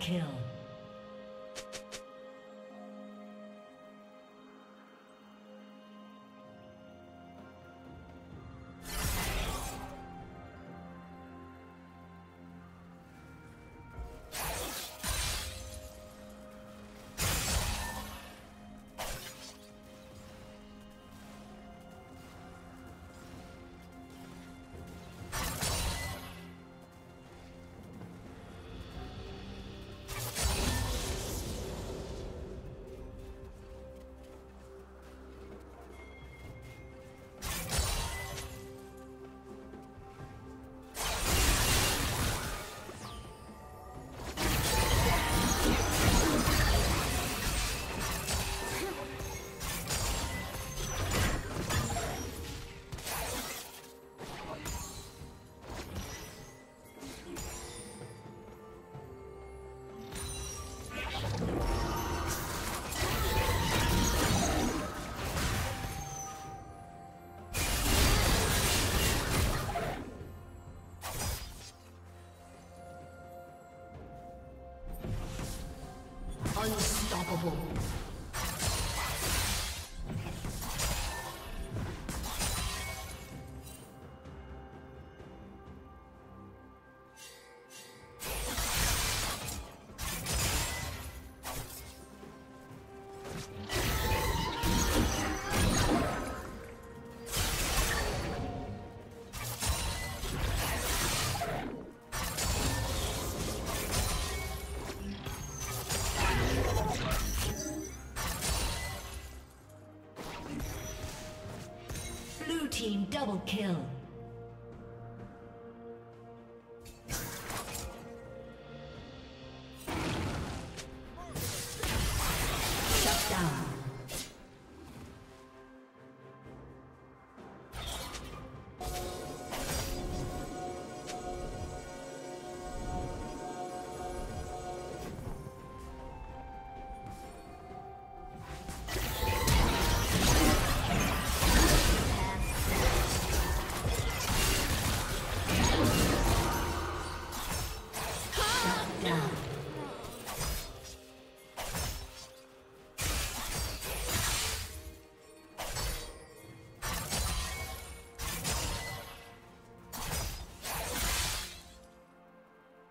kill. Unstoppable. Kill.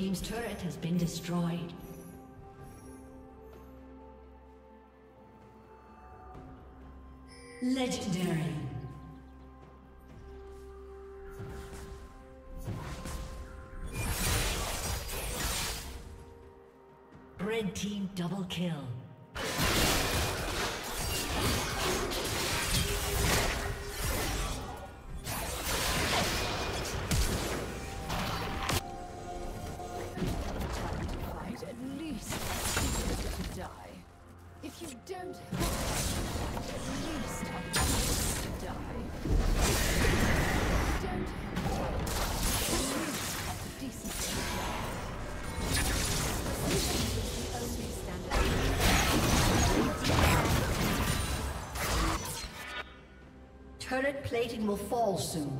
Team's turret has been destroyed. Legendary. Red team double kill. Will fall soon.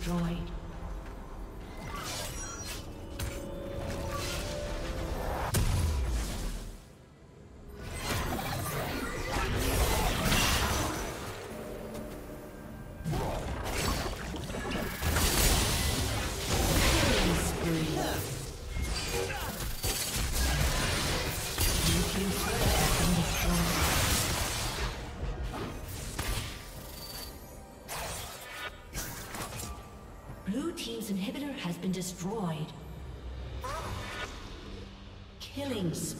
Destroyed. Killing spree.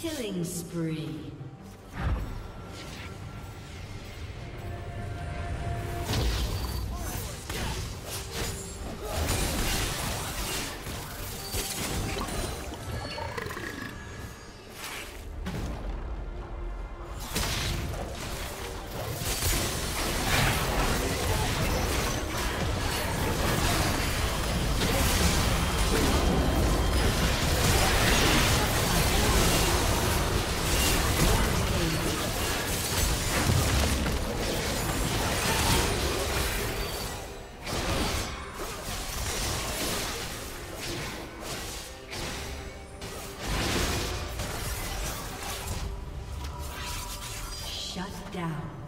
Killing spree. Shut down.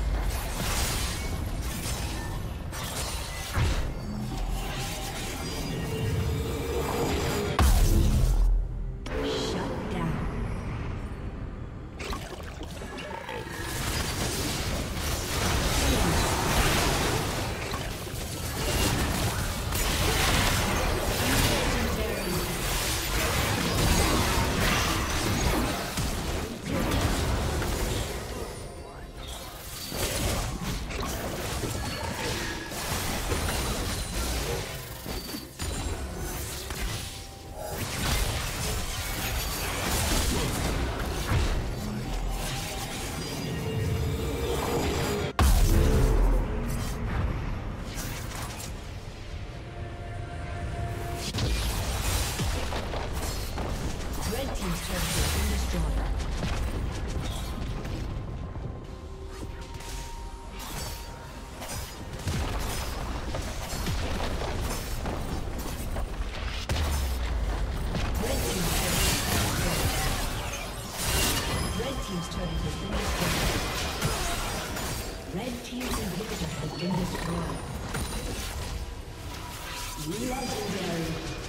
Red Team's inhibitor has been destroyed. Legendary.